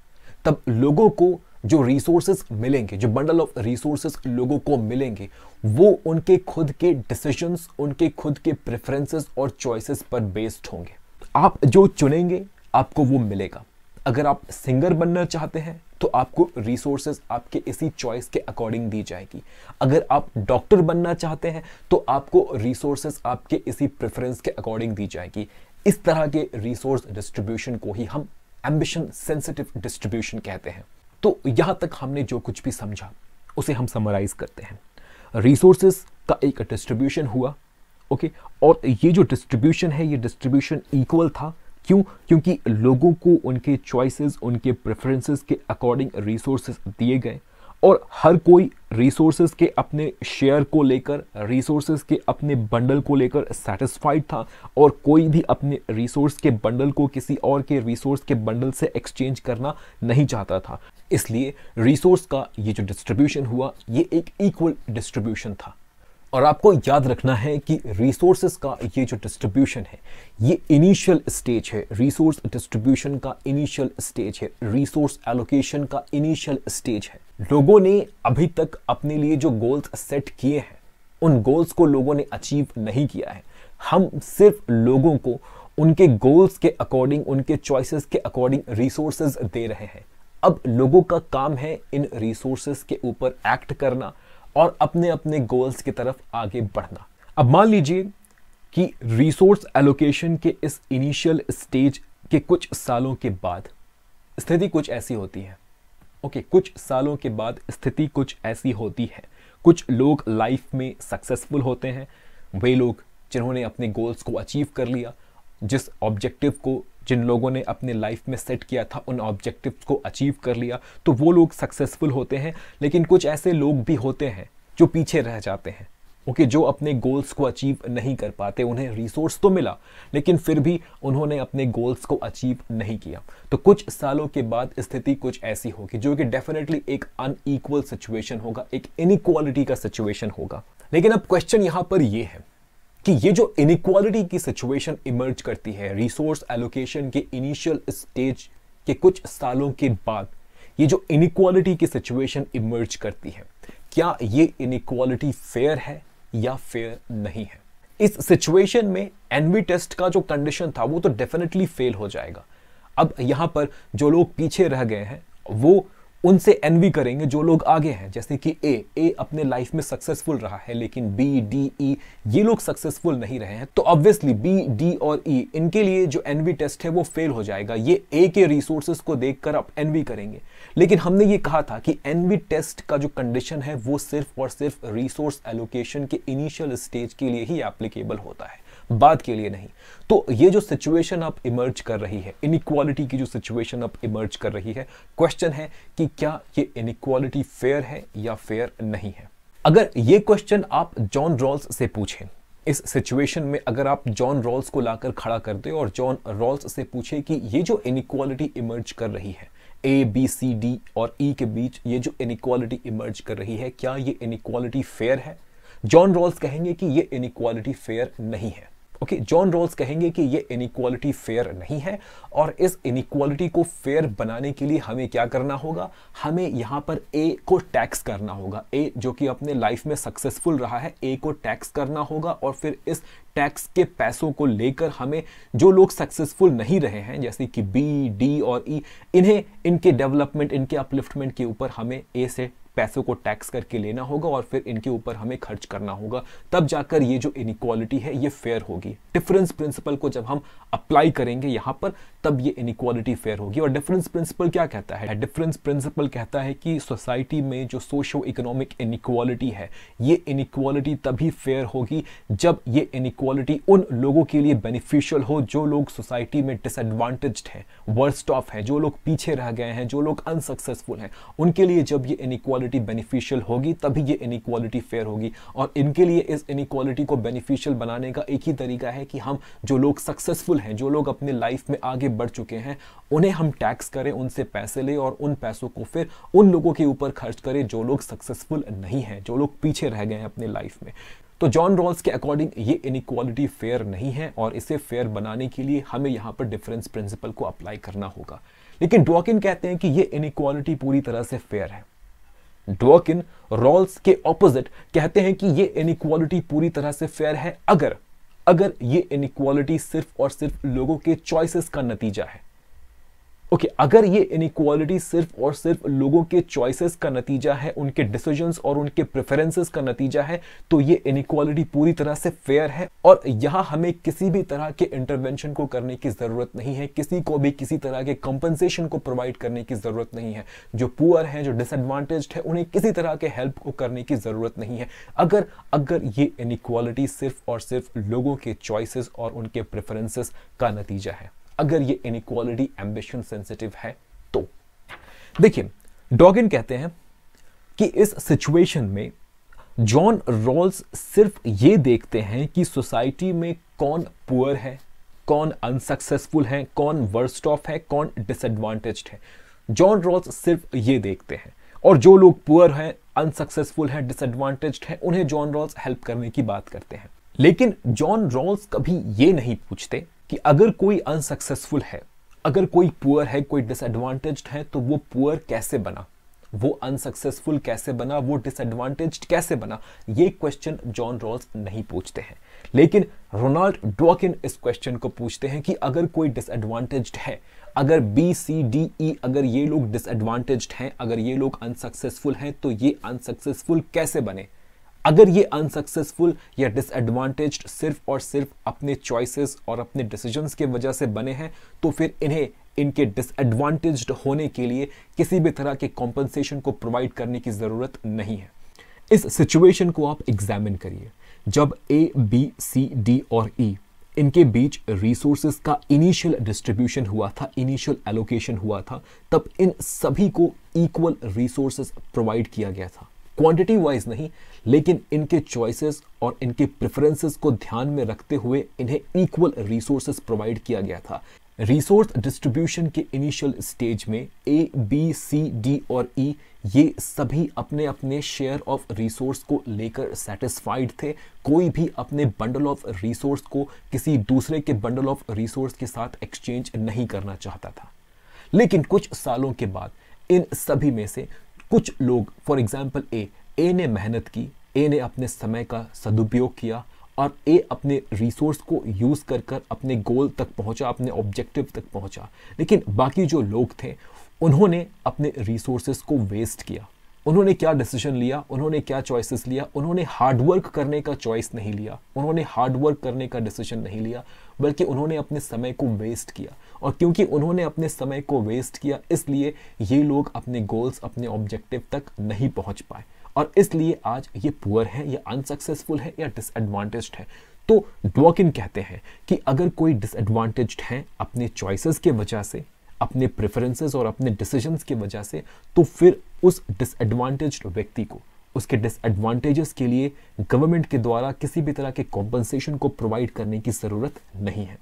A: तब लोगों को जो रिसोर्सेज मिलेंगे, जो बंडल ऑफ़ रिसोर्सेज लोगों को मिलेंगे, वो उनके खुद के डिसीजंस उनके खुद के प्रेफरेंसेस और चॉइसेस पर बेस्ड होंगे। आप जो चुनेंगे, आपको वो मिलेगा। अगर आप सिंगर बनना चाहते हैं तो आपको रिसोर्सेज आपके इसी चॉइस के अकॉर्डिंग दी जाएगी। अगर आप डॉक्टर बनना चाहते हैं तो आपको रिसोर्सेज आपके इसी प्रेफरेंस के अकॉर्डिंग दी जाएगी। इस तरह के रिसोर्स डिस्ट्रीब्यूशन को ही हम एम्बिशन सेंसिटिव डिस्ट्रीब्यूशन कहते हैं। तो यहाँ तक हमने जो कुछ भी समझा, उसे हम समराइज करते हैं। रिसोर्सेज का एक डिस्ट्रीब्यूशन हुआ। ओके और ये जो डिस्ट्रीब्यूशन है, ये डिस्ट्रीब्यूशन इक्वल था। क्यों? क्योंकि लोगों को उनके चॉइसेस उनके प्रेफरेंसेस के अकॉर्डिंग रिसोर्सेज दिए गए। और हर कोई रिसोर्सेज के अपने शेयर को लेकर रिसोर्सेज के अपने बंडल को लेकर सेटिस्फाइड था। और कोई भी अपने रिसोर्स के बंडल को किसी और के रिसोर्स के बंडल से एक्सचेंज करना नहीं चाहता था। इसलिए रिसोर्स का ये जो डिस्ट्रीब्यूशन हुआ, ये एक इक्वल डिस्ट्रीब्यूशन था। और आपको याद रखना है कि रिसोर्सेस का ये जो डिस्ट्रीब्यूशन है, ये इनिशियल स्टेज है। रिसोर्स डिस्ट्रीब्यूशन का इनिशियल स्टेज है। रिसोर्स एलोकेशन का इनिशियल स्टेज है। लोगों ने अभी तक अपने लिए जो गोल्स सेट किए हैं, उन गोल्स को लोगों ने अचीव नहीं किया है। हम सिर्फ़ लोगों को उनके गोल्स के अकॉर्डिंग उनके चॉइसेस के अकॉर्डिंग रिसोर्सेज दे रहे हैं। अब लोगों का काम है इन रिसोर्सेज के ऊपर एक्ट करना। और अपने अपने गोल्स की तरफ़ आगे बढ़ना। अब मान लीजिए कि रिसोर्स एलोकेशन के इस इनिशियल स्टेज के कुछ सालों के बाद स्थिति कुछ ऐसी होती है। ओके okay, कुछ सालों के बाद स्थिति कुछ ऐसी होती है। कुछ लोग लाइफ में सक्सेसफुल होते हैं। वे लोग जिन्होंने अपने गोल्स को अचीव कर लिया जिस ऑब्जेक्टिव को जिन लोगों ने अपने लाइफ में सेट किया था उन ऑब्जेक्टिव्स को अचीव कर लिया तो वो लोग सक्सेसफुल होते हैं। लेकिन कुछ ऐसे लोग भी होते हैं जो पीछे रह जाते हैं। ओके okay, जो अपने गोल्स को अचीव नहीं कर पाते उन्हें रिसोर्स तो मिला लेकिन फिर भी उन्होंने अपने गोल्स को अचीव नहीं किया। तो कुछ सालों के बाद स्थिति कुछ ऐसी होगी जो कि डेफिनेटली एक अनईक्वल सिचुएशन होगा एक इनइक्वालिटी का सिचुएशन होगा। लेकिन अब क्वेश्चन यहाँ पर यह है। कि ये जो इनक्वालिटी की सिचुएशन इमर्ज करती है रिसोर्स एलोकेशन के इनिशियल स्टेज के कुछ सालों के बाद, ये जो इनक्वालिटी की सिचुएशन इमर्ज करती है, क्या ये इनक्वालिटी फेयर है या फेयर नहीं है? इस सिचुएशन में एनवी टेस्ट का जो कंडीशन था, वो तो डेफिनेटली फेल हो जाएगा। अब यहाँ पर जो लोग पीछे रह गए हैं, वो उनसे एनवी करेंगे जो लोग आगे हैं। जैसे कि ए ए अपने लाइफ में सक्सेसफुल रहा है लेकिन बी डी ई ये लोग सक्सेसफुल नहीं रहे हैं। तो ऑब्वियसली बी डी और ई e, इनके लिए जो एनवी टेस्ट है वो फेल हो जाएगा। ये ए के रिसोर्सेज को देखकर आप एनवी करेंगे। लेकिन हमने ये कहा था कि एनवी टेस्ट का जो कंडीशन है वो सिर्फ़ और सिर्फ़ रिसोर्स एलोकेशन के इनिशियल स्टेज के लिए ही एप्लीकेबल होता है। बाद के लिए नहीं। तो ये जो सिचुएशन आप इमर्ज कर रही है इनक्वालिटी की जो सिचुएशन आप इमर्ज कर रही है क्वेश्चन है कि क्या ये इनक्वालिटी फेयर है या फेयर नहीं है? अगर ये क्वेश्चन आप जॉन रॉल्स से पूछें, इस सिचुएशन में अगर आप जॉन रॉल्स को लाकर खड़ा कर दे और जॉन रॉल्स से पूछे कि ये जो इनक्वालिटी इमर्ज कर रही है ए बी सी डी और ई e के बीच ये जो इनक्वालिटी इमर्ज कर रही है, क्या ये इनक्वालिटी फेयर है? जॉन रॉल्स कहेंगे कि ये इनक्वालिटी फेयर नहीं है। ओके जॉन रोल्स कहेंगे कि ये इनक्वालिटी फेयर नहीं है और इस इनक्वालिटी को फेयर बनाने के लिए हमें क्या करना होगा? हमें यहाँ पर ए को टैक्स करना होगा। ए जो कि अपने लाइफ में सक्सेसफुल रहा है ए को टैक्स करना होगा और फिर इस टैक्स के पैसों को लेकर हमें जो लोग सक्सेसफुल नहीं रहे हैं जैसे कि बी डी और ई e, इन्हें इनके डेवलपमेंट इनके अपलिफ्टमेंट के ऊपर हमें ए से पैसों को टैक्स करके लेना होगा और फिर इनके ऊपर हमें खर्च करना होगा। तब जाकर ये जो इनक्वालिटी है, ये फेयर होगी। डिफरेंस प्रिंसिपल को जब हम अप्लाई करेंगे यहाँ पर तब ये इनक्वालिटी फेयर होगी। और डिफरेंस प्रिंसिपल क्या कहता है? डिफरेंस प्रिंसिपल कहता है कि सोसाइटी में जो सोशो इकोनॉमिक इनक्वालिटी है, ये इनक्वालिटी तभी फेयर होगी जब ये इनक्वालिटी उन लोगों के लिए बेनिफिशियल हो जो लोग सोसाइटी में डिसएडवांटेज हैं वर्स्ट ऑफ़ है, जो लोग पीछे रह गए हैं, जो लोग अनसक्सेसफुल हैं। उनके लिए जब ये इनक्वालिटी बेनिफिशियल होगी, तभी ये इनक्वालिटी फेयर होगी। और इनके लिए इस इनक्वालिटी को बेनिफिशियल बनाने का एक ही तरीका है कि हम जो लोग सक्सेसफुल हैं, जो लोग अपने लाइफ में आगे बढ़ चुके हैं। उन्हें हम टैक्स करें, उनसे पैसे लें और उन पैसों को फिर उन लोगों के ऊपर खर्च करें जो लोग सक्सेसफुल नहीं हैं, जो लोग पीछे रह गए हैं अपने लाइफ में। तो जॉन रॉल्स के अकॉर्डिंग ये इनक्वालिटी फेयर नहीं है और इसे फेयर बनाने के लिए हमें यहाँ पर डिफरेंस प्रिंसिपल को अप्लाई करना होगा। लेकिन डॉकिन कहते हैं कि ये इनक्वालिटी पूरी तरह से फेयर है। डॉकिन रॉल्स के ऑपोजिट कहते हैं कि ये इनक्वालिटी पूरी तरह से फेयर है अगर अगर ये इनक्वालिटी सिर्फ़ और सिर्फ़ लोगों के चॉइसेस का नतीजा है। ओके okay, अगर ये इनक्वालिटी सिर्फ़ और सिर्फ़ लोगों के चॉइसेस का नतीजा है उनके डिसीजंस और उनके प्रेफरेंसेस का नतीजा है तो ये इनक्वालिटी पूरी तरह से फेयर है और यहाँ हमें किसी भी तरह के इंटरवेंशन को करने की ज़रूरत नहीं है किसी को भी किसी तरह के कंपनसेशन को प्रोवाइड करने की ज़रूरत नहीं है। जो पुअर हैं जो डिसएडवांटेज है उन्हें किसी तरह के हेल्प को करने की ज़रूरत नहीं है। अगर अगर ये इनक्वालिटी सिर्फ़ और सिर्फ़ लोगों के चॉइसेस और उनके प्रेफरेंसेस का नतीजा है। अगर ये इनक्वालिटी एम्बिशन सेंसिटिव है तो। देखिए डॉगिन कहते हैं कि इस सिचुएशन में जॉन रॉल्स सिर्फ़ ये देखते हैं कि सोसाइटी में कौन पुअर है, कौन अनसक्सेसफुल है, कौन वर्स्ट ऑफ़ है, कौन डिसएडवांटेज है। जॉन रॉल्स सिर्फ़ ये देखते हैं। और जो लोग पुअर हैं अनसक्सेसफुल हैं डिसएडवांटेज हैं, उन्हें जॉन रॉल्स हेल्प करने की बात करते हैं। लेकिन जॉन रॉल्स कभी ये नहीं पूछते कि अगर कोई अनसक्सेसफुल है, अगर कोई पुअर है, कोई डिसएडवांटेज है तो वो पुअर कैसे बना? वो अनसक्सेसफुल कैसे बना? वो डिसएडवांटेज कैसे बना? ये क्वेश्चन जॉन रॉल्स नहीं पूछते हैं। लेकिन रोनाल्ड डॉकिन इस क्वेश्चन को पूछते हैं कि अगर कोई डिसएडवांटेज है, अगर बी सी डी ई अगर ये लोग डिसएडवांटेज हैं, अगर ये लोग अनसक्सेसफुल हैं तो ये अनसक्सेसफुल कैसे बने? अगर ये अनसक्सेसफुल या डिसएडवांटेज सिर्फ़ और सिर्फ़ अपने चॉइसेस और अपने डिसीजंस के वजह से बने हैं तो फिर इन्हें इनके डिसएडवांटेज होने के लिए किसी भी तरह के कॉम्पनसेशन को प्रोवाइड करने की ज़रूरत नहीं है। इस सिचुएशन को आप एग्जामिन करिए। जब ए बी सी डी और ई e, इनके बीच रिसोर्सेज का इनिशियल डिस्ट्रीब्यूशन हुआ था इनिशियल एलोकेशन हुआ था तब इन सभी को इक्वल रिसोर्सेज प्रोवाइड किया गया था। क्वांटिटी वाइज नहीं लेकिन इनके चॉइसेस और इनके प्रेफरेंसेस को ध्यान में रखते हुए इन्हें इक्वल रिसोर्सेस प्रोवाइड किया गया था। रिसोर्स डिस्ट्रीब्यूशन के इनिशियल स्टेज में ए बी सी डी और ई e ये सभी अपने अपने शेयर ऑफ़ रिसोर्स को लेकर सेटिस्फाइड थे। कोई भी अपने बंडल ऑफ़ रिसोर्स को किसी दूसरे के बंडल ऑफ़ रिसोर्स के साथ एक्सचेंज नहीं करना चाहता था। लेकिन कुछ सालों के बाद इन सभी में से कुछ लोग फॉर एग्ज़ाम्पल ए ए ने मेहनत की, ए ने अपने समय का सदुपयोग किया और ए अपने रिसोर्स को यूज़ कर कर अपने गोल तक पहुँचा, अपने ऑब्जेक्टिव तक पहुँचा। लेकिन बाकी जो लोग थे, उन्होंने अपने रिसोर्सेस को वेस्ट किया। उन्होंने क्या डिसीज़न लिया? उन्होंने क्या चॉइसेस लिया? उन्होंने हार्डवर्क करने का चॉइस नहीं लिया। उन्होंने हार्डवर्क करने का डिसीज़न नहीं लिया, बल्कि उन्होंने अपने समय को वेस्ट किया। और क्योंकि उन्होंने अपने समय को वेस्ट किया, इसलिए ये लोग अपने गोल्स अपने ऑब्जेक्टिव तक नहीं पहुँच पाए। और इसलिए आज ये पुअर है, या अनसक्सेसफुल है, या डिसएडवांटेज है। तो डॉकिन कहते हैं कि अगर कोई डिसएडवांटेज है अपने चॉइसेस के वजह से, अपने प्रेफरेंसेस और अपने डिसीजंस की वजह से तो फिर उस डिसएडवांटेज व्यक्ति को, उसके डिसएडवांटेजेस के लिए गवर्नमेंट के द्वारा किसी भी तरह के कॉम्पनसेशन को प्रोवाइड करने की ज़रूरत नहीं है।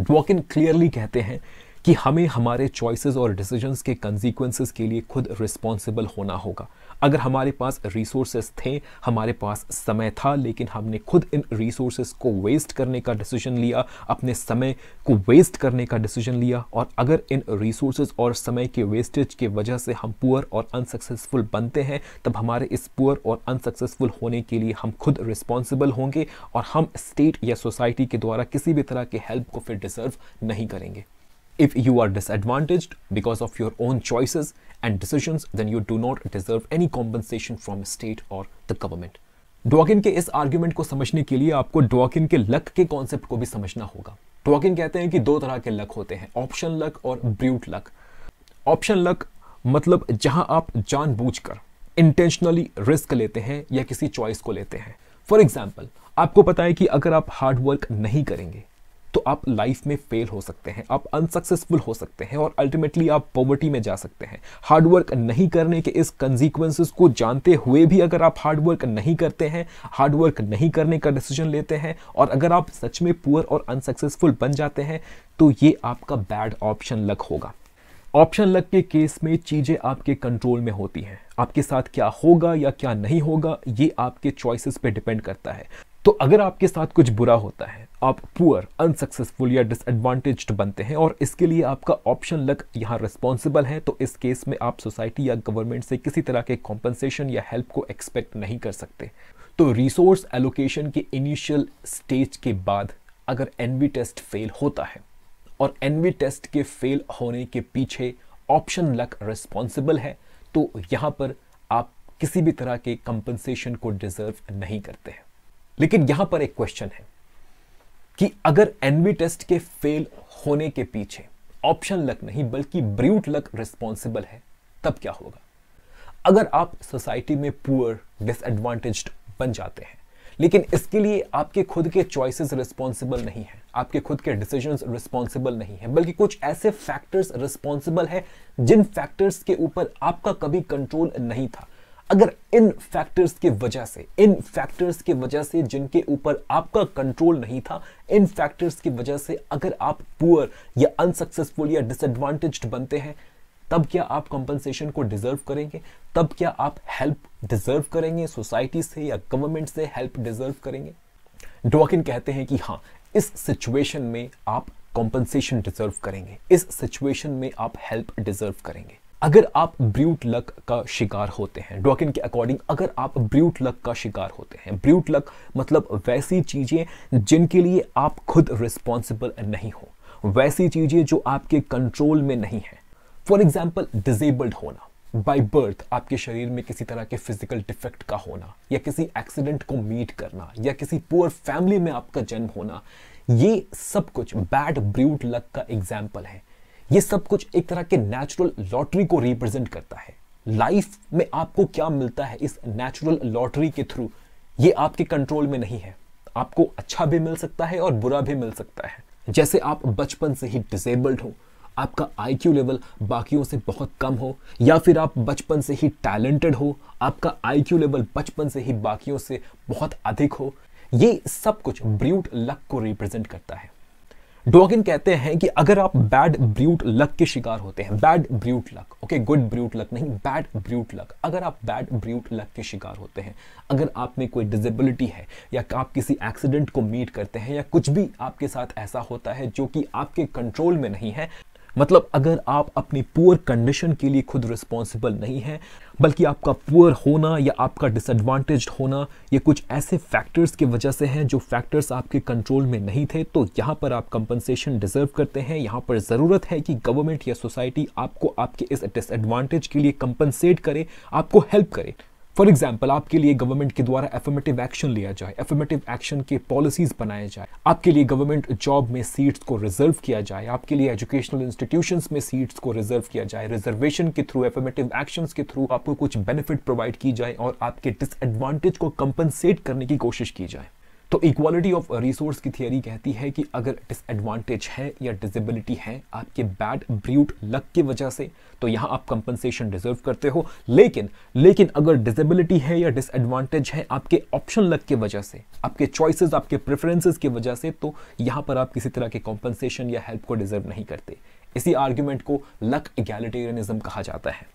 A: डॉकिन क्लियरली कहते हैं कि हमें हमारे चॉइसेस और डिसीजंस के कंसिक्वेंसेस के लिए खुद रिस्पॉन्सिबल होना होगा। अगर हमारे पास रिसोर्सेस थे, हमारे पास समय था, लेकिन हमने खुद इन रिसोर्सेस को वेस्ट करने का डिसीज़न लिया, अपने समय को वेस्ट करने का डिसीज़न लिया, और अगर इन रिसोर्सेज और समय के वेस्टेज की वजह से हम पुअर और अनसक्सेसफुल बनते हैं, तब हमारे इस पुअर और अनसक्सेसफुल होने के लिए हम खुद रिस्पॉन्सिबल होंगे और हम स्टेट या सोसाइटी के द्वारा किसी भी तरह के हेल्प को फिर डिजर्व नहीं करेंगे। If you are disadvantaged because of your own choices and decisions, then you do not deserve any compensation from state or the government. डॉकिन के इस आर्ग्यूमेंट को समझने के लिए आपको डॉकिन के लक के कॉन्सेप्ट को भी समझना होगा। डॉकिन कहते हैं कि दो तरह के लक होते हैं ऑप्शन लक और ब्रूट लक ऑप्शन लक मतलब जहाँ आप जानबूझकर इंटेंशनली रिस्क लेते हैं या किसी चॉइस को लेते हैं। फॉर एग्ज़ाम्पल आपको पता है कि अगर आप हार्ड वर्क नहीं करेंगे तो आप लाइफ में फेल हो सकते हैं, आप अनसक्सेसफुल हो सकते हैं और अल्टीमेटली आप पॉवर्टी में जा सकते हैं। हार्डवर्क नहीं करने के इस कंसिक्वेंसेस को जानते हुए भी अगर आप हार्डवर्क नहीं करते हैं हार्डवर्क नहीं करने का डिसीज़न लेते हैं और अगर आप सच में पुअर और अनसक्सेसफुल बन जाते हैं तो ये आपका बैड ऑप्शन लक होगा। ऑप्शन लक के केस में चीज़ें आपके कंट्रोल में होती हैं। आपके साथ क्या होगा या क्या नहीं होगा, ये आपके चॉइसेस पे डिपेंड करता है। तो अगर आपके साथ कुछ बुरा होता है, आप पुअर अनसक्सेसफुल या डिसएडवांटेज बनते हैं और इसके लिए आपका ऑप्शन लक यहाँ रिस्पॉन्सिबल है तो इस केस में आप सोसाइटी या गवर्नमेंट से किसी तरह के कॉम्पनसेशन या हेल्प को एक्सपेक्ट नहीं कर सकते। तो रिसोर्स एलोकेशन के इनिशियल स्टेज के बाद अगर एनवी टेस्ट फेल होता है और एनवी टेस्ट के फेल होने के पीछे ऑप्शन लक रिस्पॉन्सिबल है तो यहाँ पर आप किसी भी तरह के कंपनसेशन को डिजर्व नहीं करते हैं। लेकिन यहाँ पर एक क्वेश्चन है कि अगर एनवी टेस्ट के फेल होने के पीछे ऑप्शन लक नहीं, बल्कि ब्रूट लक रिस्पॉन्सिबल है, तब क्या होगा? अगर आप सोसाइटी में पुअर डिसएडवांटेज बन जाते हैं, लेकिन इसके लिए आपके खुद के चॉइसेस रिस्पॉन्सिबल नहीं है, आपके खुद के डिसीज़न रिस्पॉन्सिबल नहीं है, बल्कि कुछ ऐसे फैक्टर्स रिस्पॉन्सिबल है जिन फैक्टर्स के ऊपर आपका कभी कंट्रोल नहीं था अगर इन फैक्टर्स की वजह से, इन फैक्टर्स की वजह से जिनके ऊपर आपका कंट्रोल नहीं था, इन फैक्टर्स की वजह से अगर आप पुअर या अनसक्सेसफुल या डिसएडवांटेज्ड बनते हैं, तब क्या आप कंपनसेशन को डिजर्व करेंगे? तब क्या आप हेल्प डिजर्व करेंगे? सोसाइटी से या गवर्नमेंट से हेल्प डिजर्व करेंगे? डॉकिन कहते हैं कि हाँ इस सिचुएशन में आप कॉम्पनसेशन डिजर्व करेंगे। इस सिचुएशन में आप हेल्प डिजर्व करेंगे। अगर आप ब्रूट लक का शिकार होते हैं डॉकिन के अकॉर्डिंग अगर आप ब्रूट लक का शिकार होते हैं, ब्रूट लक मतलब वैसी चीज़ें जिनके लिए आप खुद रिस्पॉन्सिबल नहीं हो, वैसी चीज़ें जो आपके कंट्रोल में नहीं है। फॉर एग्ज़ाम्पल डिजेबल्ड होना बाई बर्थ आपके शरीर में किसी तरह के फ़िज़िकल डिफेक्ट का होना, या किसी एक्सीडेंट को मीट करना, या किसी पुअर फैमिली में आपका जन्म होना, ये सब कुछ बैड ब्रूट लक का एग्ज़ाम्पल है। ये सब कुछ एक तरह के नेचुरल लॉटरी को रिप्रेजेंट करता है। लाइफ में आपको क्या मिलता है इस नेचुरल लॉटरी के थ्रू ये आपके कंट्रोल में नहीं है। आपको अच्छा भी मिल सकता है और बुरा भी मिल सकता है। जैसे आप बचपन से ही डिसेबल्ड हो, आपका आईक्यू लेवल बाकियों से बहुत कम हो, या फिर आप बचपन से ही टैलेंटेड हो, आपका आईक्यू लेवल बचपन से ही बाकियों से बहुत अधिक हो, ये सब कुछ ब्रूट लक को रिप्रेजेंट करता है। डॉगिन कहते हैं कि अगर आप बैड ब्रूट लक के शिकार होते हैं bad brute luck okay good brute luck नहीं बैड ब्रूट लक अगर आप बैड ब्रूट लक के शिकार होते हैं, अगर आप में कोई डिजेबिलिटी है, या आप किसी एक्सीडेंट को मीट करते हैं, या कुछ भी आपके साथ ऐसा होता है जो कि आपके कंट्रोल में नहीं है मतलब अगर आप अपनी पुअर कंडीशन के लिए खुद रिस्पॉन्सिबल नहीं है, बल्कि आपका पुअर होना या आपका डिसएडवांटेज होना, ये कुछ ऐसे फैक्टर्स की वजह से हैं जो फैक्टर्स आपके कंट्रोल में नहीं थे तो यहाँ पर आप कंपनसेशन डिजर्व करते हैं। यहाँ पर ज़रूरत है कि गवर्नमेंट या सोसाइटी आपको आपके इस डिसएडवांटेज के लिए कंपनसेट करे, आपको हेल्प करे। फॉर एग्ज़ाम्पल आपके लिए गवर्नमेंट के द्वारा एफर्मेटिव एक्शन लिया जाए एफर्मेटिव एक्शन के पॉलिसीज़ बनाए जाए, आपके लिए गवर्नमेंट जॉब में सीट्स को रिज़र्व किया जाए, आपके लिए एजुकेशनल इंस्टीट्यूशन में सीट्स को रिज़र्व किया जाए रिजर्वेशन के थ्रू एफर्मेटिव एक्शन के थ्रू आपको कुछ बेनिफिट प्रोवाइड की जाए और आपके डिसएडवांटेज को कंपनसेट करने की कोशिश की जाए। तो इक्वालिटी ऑफ़ रिसोर्स की थियोरी कहती है कि अगर डिसएडवांटेज है या डिजेबिलिटी है आपके बैड ब्रूट लक की वजह से तो यहाँ आप कंपनसेशन डिजर्व करते हो। लेकिन लेकिन अगर डिजेबिलिटी है या डिसएडवांटेज है आपके ऑप्शन लक की वजह से, आपके चॉइसेस आपके प्रेफरेंसेस की वजह से तो यहाँ पर आप किसी तरह के कॉम्पनसेशन या हेल्प को डिजर्व नहीं करते। इसी आर्ग्यूमेंट को लक इगैलिटेरियनिज्म कहा जाता है।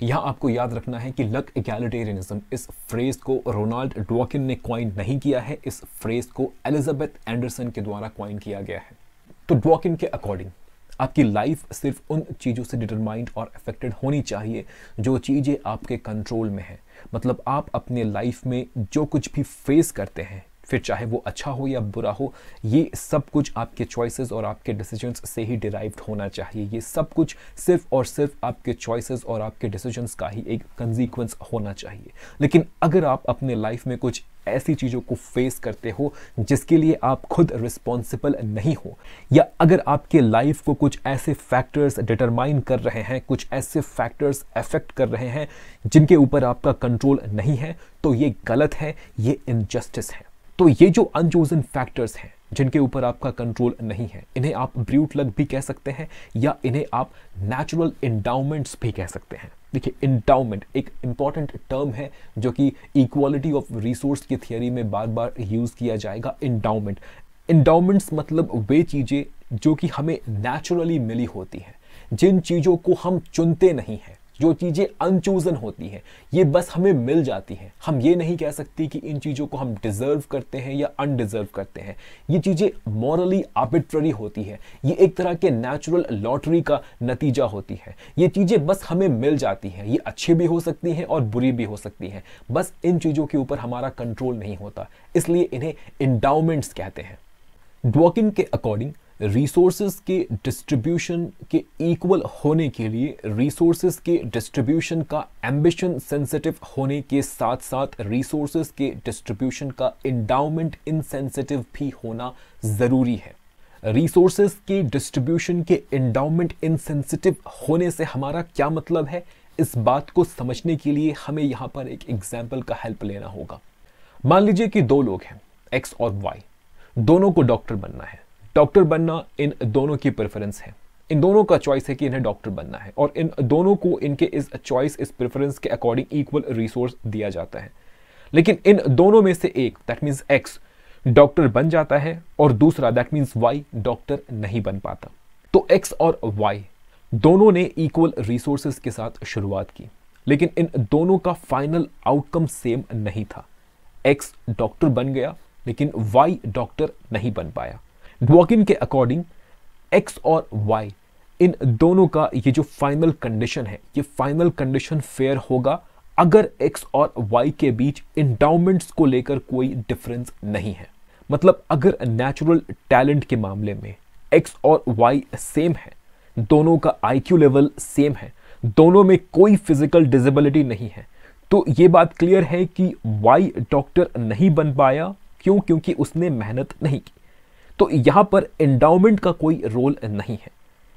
A: यहाँ आपको याद रखना है कि लक इगैलिटेरियनिज्म इस फ्रेज को रोनाल्ड डॉकिन ने क्वाइन नहीं किया है, इस फ्रेज को एलिजाबेथ एंडरसन के द्वारा क्वाइन किया गया है। तो डॉकिन के अकॉर्डिंग आपकी लाइफ सिर्फ़ उन चीज़ों से डिटरमाइंड और अफेक्टेड होनी चाहिए, जो चीज़ें आपके कंट्रोल में हैं। मतलब आप अपने लाइफ में जो कुछ भी फेस करते हैं फिर चाहे वो अच्छा हो या बुरा हो, ये सब कुछ आपके चॉइसेस और आपके डिसीजंस से ही डिराइव्ड होना चाहिए। ये सब कुछ सिर्फ़ और सिर्फ़ आपके चॉइसेस और आपके डिसीजंस का ही एक कंसिक्वेंस होना चाहिए। लेकिन अगर आप अपने लाइफ में कुछ ऐसी चीज़ों को फेस करते हो, जिसके लिए आप खुद रिस्पॉन्सिबल नहीं हो, या अगर आपके लाइफ को कुछ ऐसे फैक्टर्स डिटरमाइन कर रहे हैं, कुछ ऐसे फैक्टर्स अफेक्ट कर रहे हैं, जिनके ऊपर आपका कंट्रोल नहीं है तो ये गलत है, ये इनजस्टिस है। तो ये जो अनचोजन फैक्टर्स हैं, जिनके ऊपर आपका कंट्रोल नहीं है, इन्हें आप ब्रूट लक भी कह सकते हैं, या इन्हें आप नेचुरल इंडाउमेंट्स भी कह सकते हैं। देखिए इंडाउमेंट एक इंपॉर्टेंट टर्म है, जो कि इक्वालिटी ऑफ़ रिसोर्स की थियोरी में बार बार यूज़ किया जाएगा इंडाउमेंट इंडाउमेंट्स मतलब वे चीज़ें जो कि हमें नेचुरली मिली होती हैं, जिन चीज़ों को हम चुनते नहीं हैं। जो चीज़ें अनचूजन होती हैं, ये बस हमें मिल जाती हैं। हम ये नहीं कह सकते कि इन चीज़ों को हम डिज़र्व करते हैं या अनडिज़र्व करते हैं। ये चीज़ें मॉरली आर्बिट्ररी होती है। ये एक तरह के नेचुरल लॉटरी का नतीजा होती है। ये चीज़ें बस हमें मिल जाती हैं। ये अच्छी भी हो सकती हैं और बुरी भी हो सकती हैं। बस इन चीज़ों के ऊपर हमारा कंट्रोल नहीं होता। इसलिए इन्हें इंडाउमेंट्स कहते हैं। डॉकिन के अकॉर्डिंग रिसोर्सेज के डिस्ट्रीब्यूशन के इक्वल होने के लिए रिसोर्सेज के डिस्ट्रीब्यूशन का एम्बिशन सेंसिटिव होने के साथ साथ रिसोर्सेज के डिस्ट्रीब्यूशन का इंडाउमेंट इनसेंसिटिव भी होना ज़रूरी है। रिसोर्सेज के डिस्ट्रीब्यूशन के इंडाउमेंट इनसेंसिटिव होने से हमारा क्या मतलब है? इस बात को समझने के लिए हमें यहाँ पर एक एग्ज़ाम्पल का हेल्प लेना होगा। मान लीजिए कि दो लोग हैं एक्स और वाई दोनों को डॉक्टर बनना है। डॉक्टर बनना इन दोनों की प्रेफरेंस है। इन दोनों का चॉइस है कि इन्हें डॉक्टर बनना है और इन दोनों को इनके इस चॉइस इस प्रेफरेंस के अकॉर्डिंग इक्वल रिसोर्स दिया जाता है। लेकिन इन दोनों में से एक दैट मीन्स एक्स डॉक्टर बन जाता है और दूसरा दैट मीन्स वाई डॉक्टर नहीं बन पाता। तो एक्स और वाई दोनों ने इक्वल रिसोर्सेज के साथ शुरुआत की, लेकिन इन दोनों का फाइनल आउटकम सेम नहीं था। एक्स डॉक्टर बन गया, लेकिन वाई डॉक्टर नहीं बन पाया। वॉकिन के अकॉर्डिंग एक्स और वाई इन दोनों का ये जो फाइनल कंडीशन है, ये फाइनल कंडीशन फेयर होगा अगर एक्स और वाई के बीच इंडाउमेंट्स को लेकर कोई डिफरेंस नहीं है। मतलब अगर नेचुरल टैलेंट के मामले में एक्स और वाई सेम है, दोनों का आईक्यू लेवल सेम है, दोनों में कोई फ़िज़िकल डिजेबिलिटी नहीं है तो ये बात क्लियर है कि वाई डॉक्टर नहीं बन पाया क्यों? क्योंकि उसने मेहनत नहीं की। तो यहाँ पर एंडाउमेंट का कोई रोल नहीं है।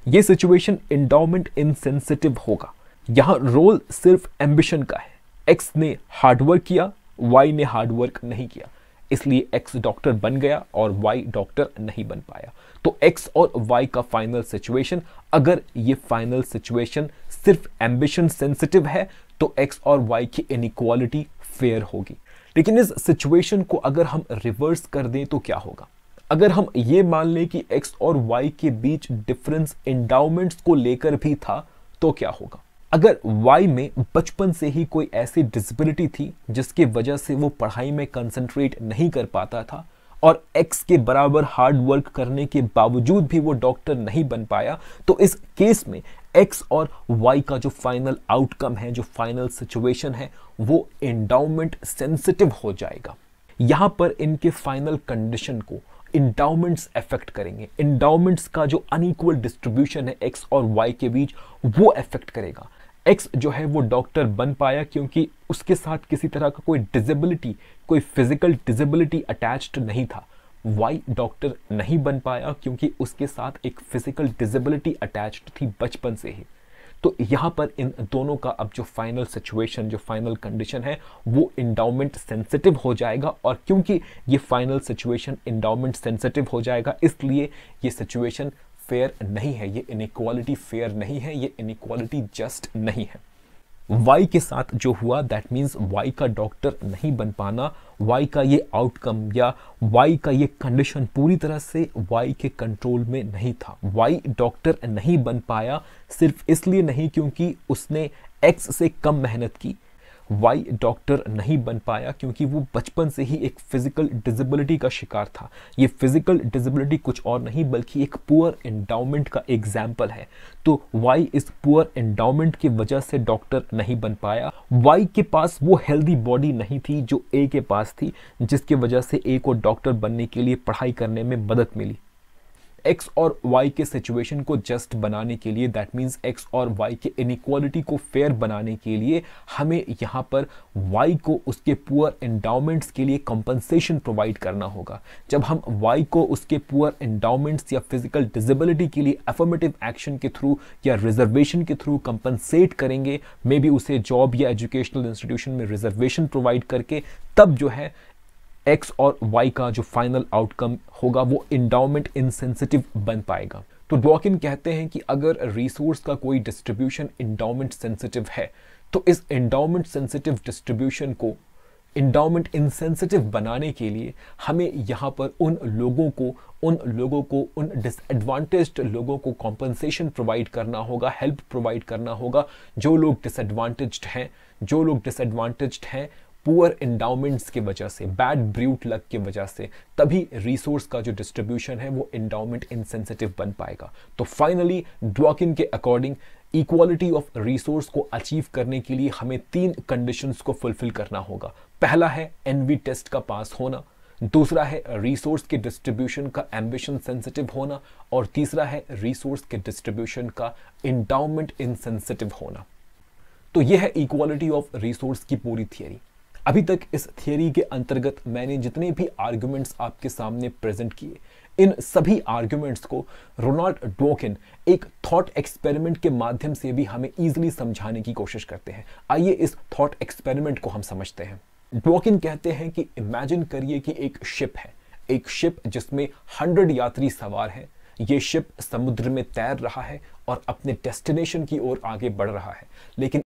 A: यह सिचुएशन एंडाउमेंट इनसेंसिटिव होगा। यहाँ रोल सिर्फ़ एम्बिशन का है। एक्स ने हार्डवर्क किया वाई ने हार्डवर्क नहीं किया। इसलिए एक्स डॉक्टर बन गया और वाई डॉक्टर नहीं बन पाया। तो एक्स और वाई का फाइनल सिचुएशन अगर ये फाइनल सिचुएशन सिर्फ़ एम्बिशन सेंसिटिव है तो एक्स और वाई की इनइक्वालिटी फेयर होगी। लेकिन इस सिचुएशन को अगर हम रिवर्स कर दें तो क्या होगा? अगर हम ये मान लें कि एक्स और वाई के बीच डिफरेंस इंडाउमेंट्स को लेकर भी था तो क्या होगा? अगर वाई में बचपन से ही कोई ऐसी डिसेबिलिटी थी, जिसके वजह से वो पढ़ाई में कंसंट्रेट नहीं कर पाता था, और एक्स के बराबर हार्ड वर्क करने के बावजूद भी वो डॉक्टर नहीं बन पाया तो इस केस में एक्स और वाई का जो फाइनल आउटकम है, जो फाइनल सिचुएशन है, वो एंडाउमेंट सेंसिटिव हो जाएगा। यहाँ पर इनके फाइनल कंडीशन को इंडाउमेंट्स अफेक्ट करेंगे। इंडाउमेंट्स का जो अनइक्वल डिस्ट्रीब्यूशन है एक्स और वाई के बीच, वो अफेक्ट करेगा। एक्स जो है, वो डॉक्टर बन पाया क्योंकि उसके साथ किसी तरह का कोई डिजेबिलिटी कोई फ़िज़िकल डिजेबिलिटी अटैच्ड नहीं था। वाई डॉक्टर नहीं बन पाया क्योंकि उसके साथ एक फ़िज़िकल डिजेबिलिटी अटैच्ड थी बचपन से ही। तो यहाँ पर इन दोनों का अब जो फाइनल सिचुएशन जो फाइनल कंडीशन है, वो इंडाउमेंट सेंसिटिव हो जाएगा और क्योंकि ये फाइनल सिचुएशन इंडाउमेंट सेंसिटिव हो जाएगा, इसलिए ये सिचुएशन फेयर नहीं है, ये इनक्वालिटी फेयर नहीं है, ये इनक्वालिटी जस्ट नहीं है। वाई के साथ जो हुआ दैट मीन्स वाई का डॉक्टर नहीं बन पाना वाई का ये आउटकम या वाई का ये कंडीशन पूरी तरह से वाई के कंट्रोल में नहीं था। वाई डॉक्टर नहीं बन पाया सिर्फ़ इसलिए नहीं क्योंकि उसने एक्स से कम मेहनत की वाई डॉक्टर नहीं बन पाया क्योंकि वो बचपन से ही एक फ़िज़िकल डिजेबिलिटी का शिकार था। ये फ़िज़िकल डिजेबिलिटी कुछ और नहीं, बल्कि एक पुअर एंडाउमेंट का एग्ज़ाम्पल है। तो वाई इस पुअर एंडाउमेंट की वजह से डॉक्टर नहीं बन पाया? वाई के पास वो हेल्दी बॉडी नहीं थी जो ए के पास थी, जिसकी वजह से ए को डॉक्टर बनने के लिए पढ़ाई करने में मदद मिली? एक्स और वाई के सिचुएशन को जस्ट बनाने के लिए दैट मीन्स एक्स और वाई के इनक्वालिटी को फेयर बनाने के लिए हमें यहाँ पर वाई को उसके पुअर एंडाउमेंट्स के लिए कंपनसेशन प्रोवाइड करना होगा। जब हम वाई को उसके पुअर एंडाउमेंट्स या फ़िज़िकल डिजेबिलिटी के लिए एफर्मेटिव एक्शन के थ्रू या रिजर्वेशन के थ्रू कंपनसेट करेंगे मे बी उसे जॉब या एजुकेशनल इंस्टीट्यूशन में रिजर्वेशन प्रोवाइड करके, तब जो है एक्स और वाई का जो फाइनल आउटकम होगा, वो इंडाउमेंट इनसेंसिटिव बन पाएगा। तो डॉकिन कहते हैं कि अगर रिसोर्स का कोई डिस्ट्रीब्यूशन इंडाउमेंट सेंसिटिव है तो इस इंडाउमेंट सेंसिटिव डिस्ट्रीब्यूशन को इंडाउमेंट इनसेंसिटिव बनाने के लिए हमें यहाँ पर उन लोगों को, उन लोगों को, उन डिसएडवांटेज्ड लोगों को कॉम्पनसेशन प्रोवाइड करना होगा हेल्प प्रोवाइड करना होगा। जो लोग डिसएडवांटेज्ड हैं, जो लोग डिसएडवांटेज्ड हैं पुअर इंडाउमेंट्स की वजह से बैड ब्रूट लक की वजह से, तभी रिसोर्स का जो डिस्ट्रीब्यूशन है वो इंडाउमेंट इनसेंसिटिव बन पाएगा। तो फाइनली ड्वॉकिन के अकॉर्डिंग इक्वालिटी ऑफ़ रिसोर्स को अचीव करने के लिए हमें तीन कंडीशंस को फुलफिल करना होगा। पहला है एनवी टेस्ट का पास होना। दूसरा है रिसोर्स के डिस्ट्रीब्यूशन का एम्बिशन सेंसिटिव होना। और तीसरा है रिसोर्स के डिस्ट्रीब्यूशन का इंडाउमेंट इनसेंसिटिव होना। तो यह है इक्वालिटी ऑफ़ रिसोर्स की पूरी थियरी अभी तक इस थियरी के अंतर्गत मैंने जितने भी आर्ग्यूमेंट्स आपके सामने प्रेजेंट किए, इन सभी आर्ग्यूमेंट्स को रोनाल्ड डोकिन एक थॉट एक्सपेरिमेंट के माध्यम से भी हमें इजीली समझाने की कोशिश करते हैं। आइए इस थॉट एक्सपेरिमेंट को हम समझते हैं। डोकिन कहते हैं कि इमेजिन करिए कि एक शिप है, एक शिप जिसमें हंड्रेड यात्री सवार हैं। ये शिप समुद्र में तैर रहा है और अपने डेस्टिनेशन की ओर आगे बढ़ रहा है। लेकिन